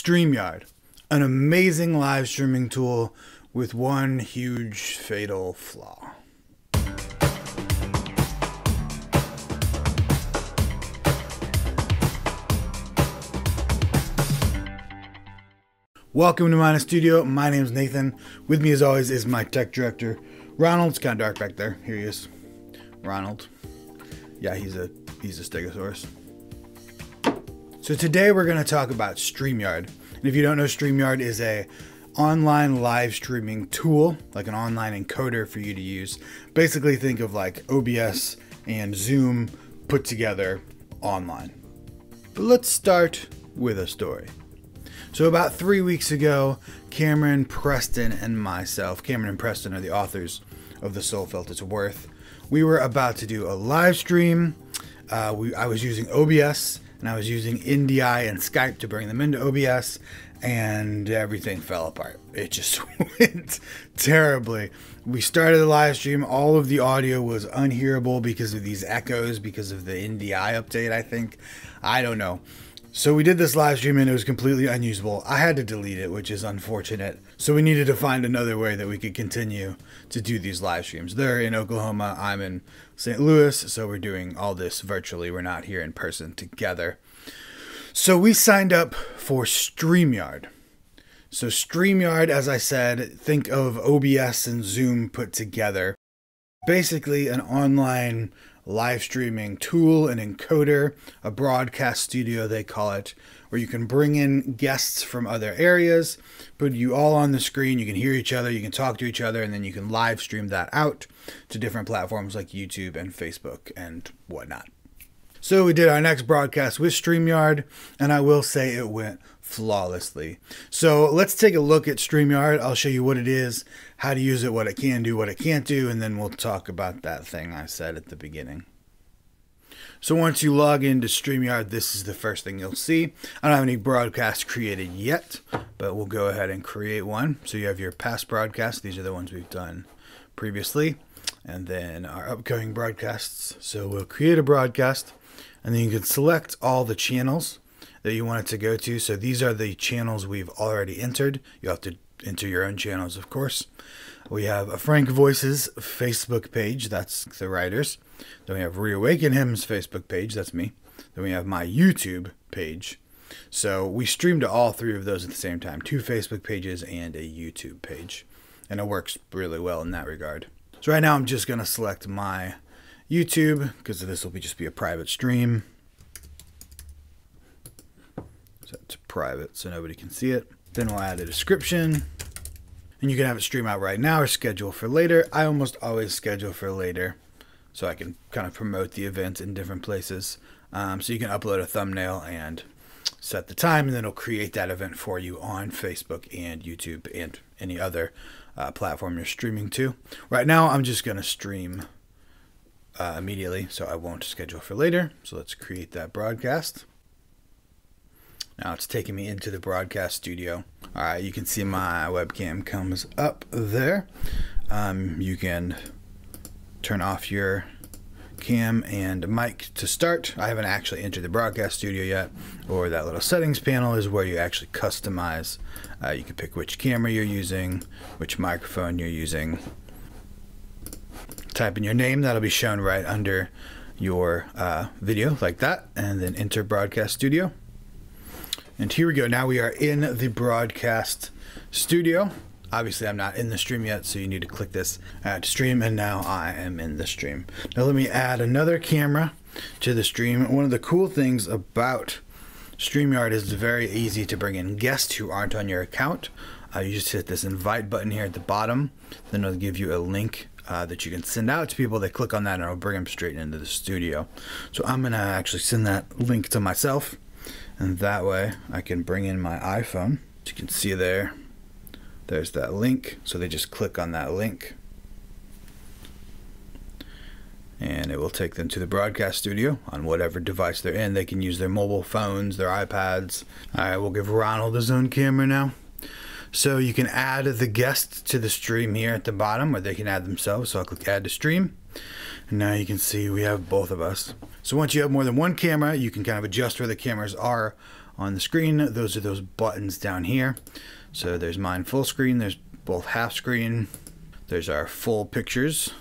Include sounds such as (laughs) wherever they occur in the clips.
StreamYard, an amazing live streaming tool with one huge fatal flaw. Welcome to Mina Studio. My name is Nathan. With me, as always, is my tech director, Ronald. It's kind of dark back there. Here he is, Ronald. Yeah, he's a he's a Stegosaurus. So today we're going to talk about StreamYard. And if you don't know, StreamYard is a online live streaming tool, like an online encoder for you to use. Basically, think of like OBS and Zoom put together online. But let's start with a story. So, about three weeks ago, Cameron Preston and myself, Cameron and Preston are the authors of The Soul Felt Its Worth. We were about to do a live stream. Uh, we, I was using OBS and I was using NDI and Skype to bring them into OBS, and everything fell apart. It just (laughs) went terribly. We started the live stream, all of the audio was unhearable because of these echoes, because of the NDI update, I think. I don't know. So we did this live stream and it was completely unusable. I had to delete it, which is unfortunate. So we needed to find another way that we could continue to do these live streams. They're in Oklahoma, I'm in St. Louis, so we're doing all this virtually. We're not here in person together. So we signed up for StreamYard. So StreamYard, as I said, think of OBS and Zoom put together. Basically an online live streaming tool, an encoder, a broadcast studio, they call it, where you can bring in guests from other areas, put you all on the screen, you can hear each other, you can talk to each other, and then you can live stream that out to different platforms like YouTube and Facebook and whatnot. So we did our next broadcast with StreamYard, and I will say it went flawlessly. So let's take a look at StreamYard. I'll show you what it is, how to use it, what it can do, what it can't do, and then we'll talk about that thing I said at the beginning. So once you log into StreamYard, this is the first thing you'll see. I don't have any broadcasts created yet, but we'll go ahead and create one. So you have your past broadcasts. These are the ones we've done previously. And then our upcoming broadcasts. So we'll create a broadcast, and then you can select all the channels that you want it to go to. So these are the channels we've already entered. You have to enter your own channels, of course. We have a Frank Voices Facebook page, that's the writers. Then we have Reawaken Hymns Facebook page, that's me. Then we have my YouTube page. So we stream to all three of those at the same time two Facebook pages and a YouTube page. And it works really well in that regard. So right now I'm just going to select my YouTube because this will be just be a private stream. So it's private so nobody can see it. Then we'll add a description. And you can have it stream out right now or schedule for later. I almost always schedule for later so I can kind of promote the event in different places. Um, so you can upload a thumbnail and set the time, and then it'll create that event for you on Facebook and YouTube and any other uh, platform you're streaming to. Right now, I'm just going to stream uh, immediately, so I won't schedule for later. So let's create that broadcast. Now it's taking me into the broadcast studio. All right, you can see my webcam comes up there. Um, you can turn off your cam and mic to start. I haven't actually entered the broadcast studio yet, or that little settings panel is where you actually customize. Uh, you can pick which camera you're using, which microphone you're using. Type in your name, that'll be shown right under your uh, video like that, and then enter broadcast studio. And here we go. Now we are in the broadcast studio. Obviously, I'm not in the stream yet, so you need to click this add stream, and now I am in the stream. Now let me add another camera to the stream. One of the cool things about StreamYard is it's very easy to bring in guests who aren't on your account. Uh, you just hit this invite button here at the bottom, then it'll give you a link uh, that you can send out to people. They click on that and it'll bring them straight into the studio. So I'm going to actually send that link to myself and that way I can bring in my iPhone. As you can see there, there's that link. So they just click on that link and it will take them to the broadcast studio on whatever device they're in. They can use their mobile phones, their iPads. All right, we'll give Ronald his own camera now. So you can add the guest to the stream here at the bottom, or they can add themselves. So I'll click add to stream. And now you can see we have both of us. So once you have more than one camera, you can kind of adjust where the cameras are on the screen, those are those buttons down here. So there's mine full screen, there's both half screen, there's our full pictures.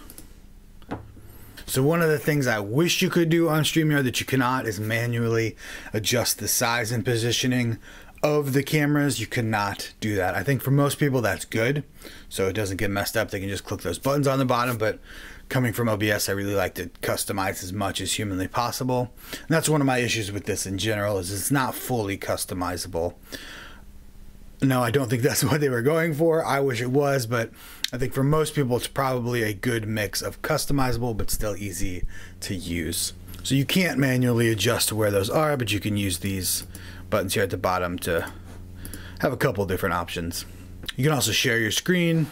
So one of the things I wish you could do on StreamYard that you cannot is manually adjust the size and positioning of the cameras. You cannot do that. I think for most people that's good, so it doesn't get messed up. They can just click those buttons on the bottom, but coming from OBS, I really like to customize as much as humanly possible. And that's one of my issues with this in general is it's not fully customizable. No, I don't think (laughs) that's what they were going for. I wish it was, but I think for most people, it's probably a good mix of customizable but still easy to use. So you can't manually adjust where those are, but you can use these buttons here at the bottom to have a couple different options. You can also share your screen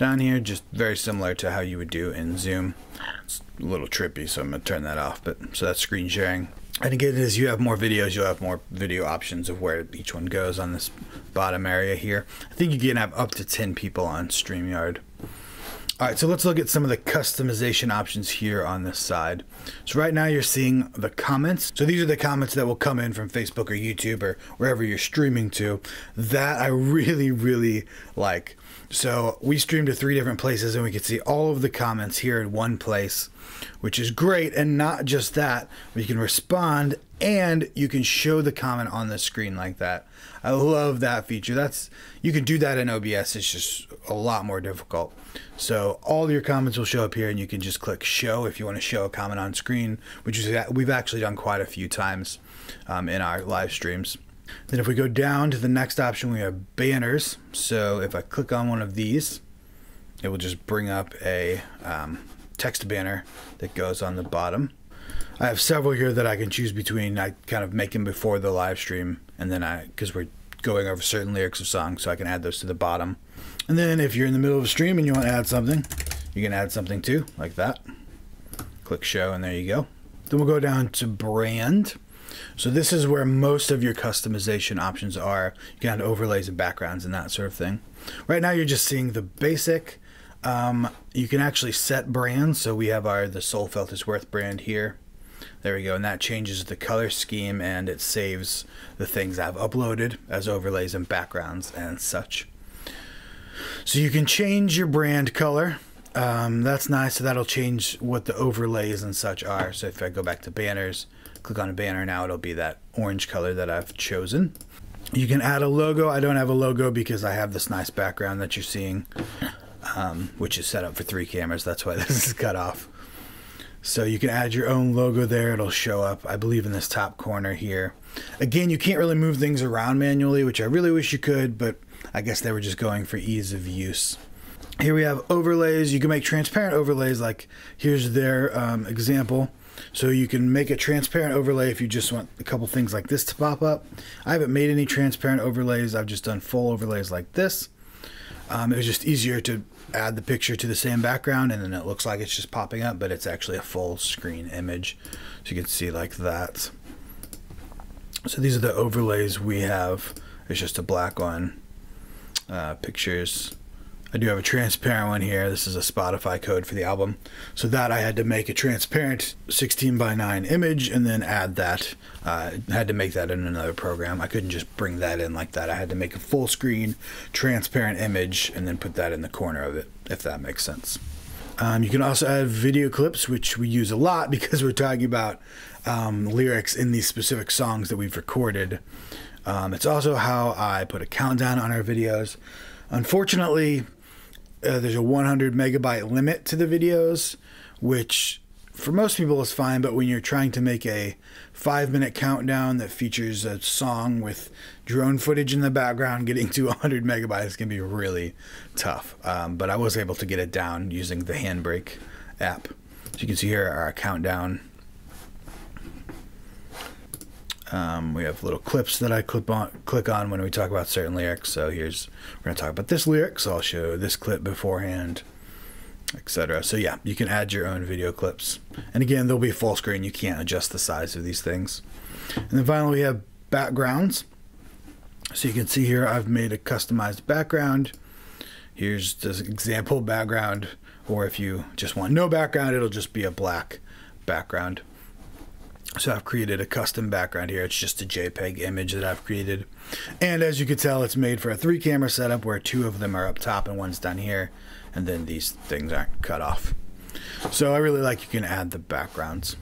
down here, just very similar to how you would do in Zoom. It's a little trippy, so I'm gonna turn that off, but so that's screen sharing. And again, as you have more videos, you'll have more video options of where each one goes on this bottom area here. I think you can have up to 10 people on StreamYard. All right, so let's look at some of the customization options here on this side. So right now you're seeing the comments. So these are the comments that will come in from Facebook or YouTube or wherever you're streaming to. That I really, really like. So we streamed to three different places and we could see all of the comments here in one place, which is great. And not just that, we can respond and you can show the comment on the screen like that. I love that feature. That's you can do that in OBS. It's just a lot more difficult. So all your comments will show up here, and you can just click show if you want to show a comment on screen, which is we've actually done quite a few times um, in our live streams. Then if we go down to the next option, we have banners. So if I click on one of these, it will just bring up a um, text banner that goes on the bottom. I have several here that I can choose between. I kind of make them before the live stream, and then I, because we're going over certain lyrics of songs, so I can add those to the bottom. And then if you're in the middle of a stream and you want to add something, you can add something too, like that. Click show, and there you go. Then we'll go down to brand. So this is where most of your customization options are. You can add overlays and backgrounds and that sort of thing. Right now you're just seeing the basic. Um, you can actually set brands. So we have our the Soul Felt Its Worth brand here. There we go, and that changes the color scheme and it saves the things I've uploaded as overlays and backgrounds and such. So you can change your brand color. Um, that's nice. So that'll change what the overlays and such are. So if I go back to banners, click on a banner now, it'll be that orange color that I've chosen. You can add a logo. I don't have a logo because I have this nice background that you're seeing, um, which is set up for three cameras. That's why (laughs) this is cut off. So you can add your own logo there. It'll show up, I believe, in this top corner here. Again, you can't really move things around manually, which I really wish you could, but I guess they were just going for ease of use. Here we have overlays. You can make transparent overlays, like here's their um, example. So you can make a transparent overlay if you just want a couple things like this to pop up. I haven't made any transparent overlays. I've just done full overlays like this. Um, it was just easier to add the picture to the same background and then it looks like it's just popping up, but it's actually a full screen image. So you can see like that. So these are the overlays we have. It's just a black one. Uh, pictures. I do have a transparent one here. This is a Spotify code for the album. So that I had to make a transparent 16 by 9 image and then add that. Uh, had to make that in another program. I couldn't just bring that in like that. I had to make a full screen transparent image and then put that in the corner of it, if that makes sense. Um, you can also add video clips, which we use a lot (laughs) because we're talking about um, lyrics in these specific songs that we've recorded. Um, it's also how I put a countdown on our videos. Unfortunately, uh, there's a 100 megabyte limit to the videos, which for most people is fine, but when you're trying to make a five minute countdown that features a song with drone footage in the background, getting to 100 megabytes can be really tough. Um, but I was able to get it down using the Handbrake app. So you can see here our countdown um, we have little clips that I clip on, click on when we talk about certain lyrics. So here's we're to talk about this lyric, so I'll show this clip beforehand, etc. So yeah, you can add your own video clips, and again, they'll be full screen. You can't adjust the size of these things. And then finally, we have backgrounds. So you can see here, I've made a customized background. Here's this example background, or if you just want no background, it'll just be a black background. So I've created a custom background here. It's just a JPEG image that I've created. And as you can tell, it's made for a three camera setup where two of them are up top and one's down here. And then these things aren't cut off. So I really like you can add the backgrounds.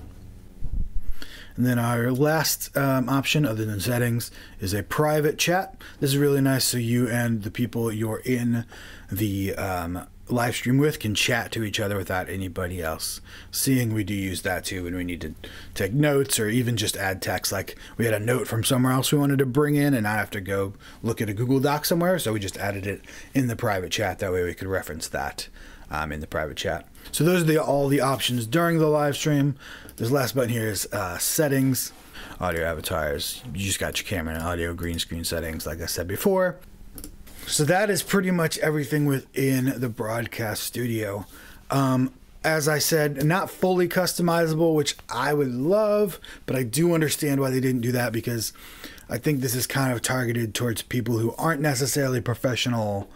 And then our last um, option, other than settings, is a private chat. This is really nice so you and the people you're in the um, live stream with can chat to each other without anybody else seeing. We do use that too when we need to take notes or even just add text. Like we had a note from somewhere else we wanted to bring in and not have to go look at a Google Doc somewhere. So we just added it in the private chat. That way we could reference that um, in the private chat. So those are the, all the options during the live stream. This last button here is uh, settings, audio avatars. You just got your camera and audio green screen settings, like I said before. So that is pretty much everything within the broadcast studio. Um, as I said, not fully customizable, which I would love, but I do understand why they didn't do that because I think this is kind of targeted towards people who aren't necessarily professional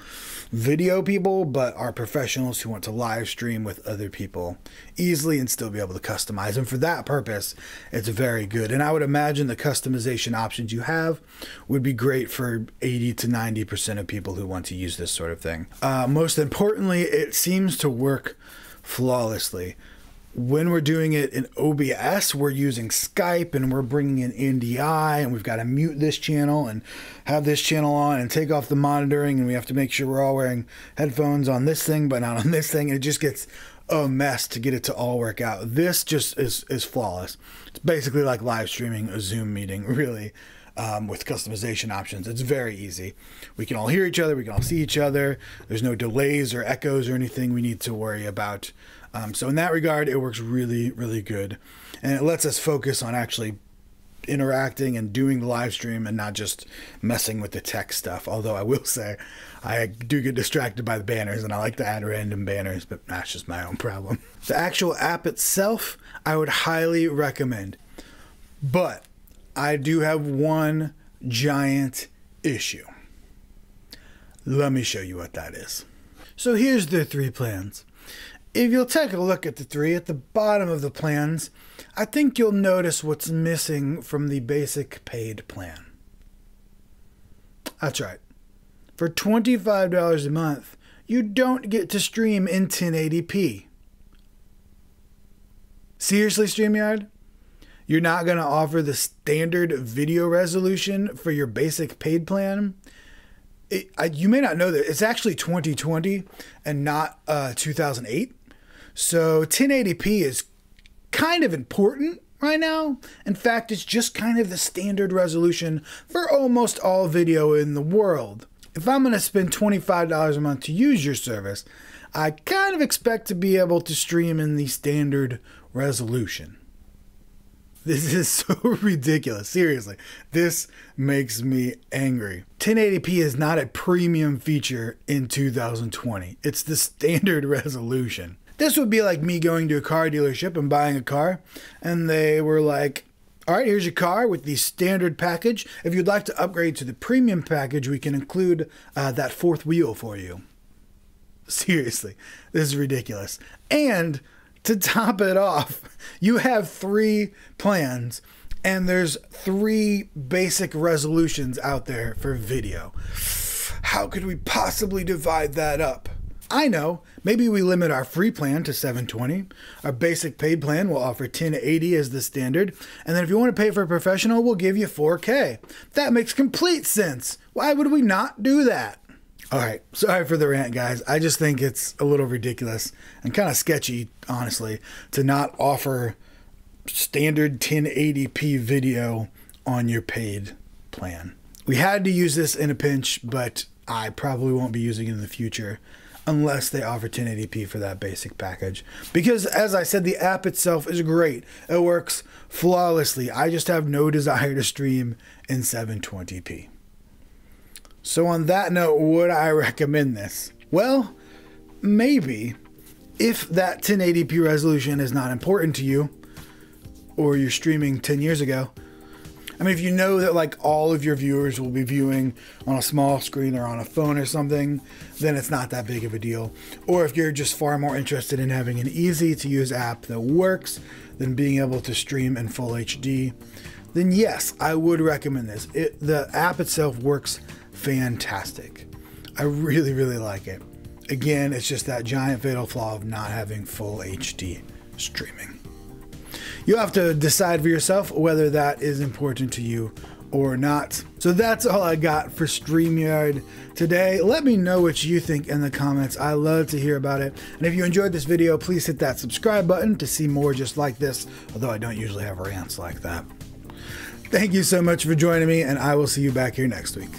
video people, but are professionals who want to live stream with other people easily and still be able to customize. And for that purpose, it's very good. And I would imagine the customization options you have would be great for 80 to 90% of people who want to use this sort of thing. Uh, most importantly, it seems to work flawlessly when we're doing it in OBS, we're using Skype and we're bringing in NDI and we've got to mute this channel and have this channel on and take off the monitoring and we have to make sure we're all wearing headphones on this thing but not on this thing. And it just gets a mess to get it to all work out. This just is, is flawless. It's basically like live streaming a Zoom meeting, (laughs) really. Um, with customization options. It's very easy. We can all hear each other, we can all see each other. There's no delays or echoes or anything we need to worry about. Um, so in that regard, it works really, really good, and it lets us focus on actually interacting and doing the live stream and not just messing with the tech stuff. Although I will (laughs) say, I do get distracted by the banners and I like to add random banners, but that's just my own problem. (laughs) The actual app itself, I would highly recommend, but I do have one giant issue. Let me show you what that is. So here's the three plans. If you'll take a look at the three at the bottom of the plans, I think you'll notice what's missing from the basic paid plan. That's right. For $25 a month, you don't get to stream in 1080p. Seriously, StreamYard? You're not going to offer the standard video resolution for your basic paid plan? It, I, you may not know that it's actually 2020 and not uh, 2008. So 1080p is kind of important right now. In fact, it's just kind of the standard resolution for almost all video in the world. If I'm going to spend $25 a month to use your service, I kind of expect to be able to stream in the standard resolution. This is (laughs) so ridiculous. Seriously, this makes me angry. 1080p is not a premium feature in 2020, it's the standard (laughs) resolution. This would be like me going to a car dealership and buying a car, and they were like, all right, here's your car with the standard package. If you'd like to upgrade to the premium package, we can include uh, that fourth wheel for you. (laughs) Seriously, this is ridiculous. And to (laughs) top it off, you have three plans, and there's three basic resolutions out there for video. How could we possibly divide that up? I know. Maybe we limit our free plan to 720. Our basic paid plan will offer 1080 as the standard. And then if you want to pay for a professional, we'll give you 4K. That makes complete sense. Why would we not do that? All right, sorry for the rant, guys. I just think it's a little ridiculous and kind of sketchy, honestly, to not offer standard 1080p video on your paid plan. We had to use this in a pinch, but I probably won't be using it in the future unless they offer 1080p for that basic package. Because, as I said, the app itself is great. It works flawlessly. I just have no desire to stream in 720p. So, on that note, would I recommend this? Well, maybe if that 1080p resolution is not important to you, or you're streaming 10 years ago, I mean, if you know that like all of your viewers will be viewing on a small screen or on a phone or something, then it's not that big of a deal. Or if you're just far more interested in having an easy to use app that works than being able to stream in full HD, then yes, I would recommend this. It, the app itself works fantastic. I really, really like it. Again, it's just that giant fatal flaw of not having full HD streaming. You'll have to decide for yourself whether that is important to you or not. So that's all I got for StreamYard today. Let me know what you think in the comments. I love to hear about it. And if you enjoyed this video, please hit that subscribe button to see more just like this, although I don't usually have rants like that. Thank you so much for joining me, and I will see you back here next week.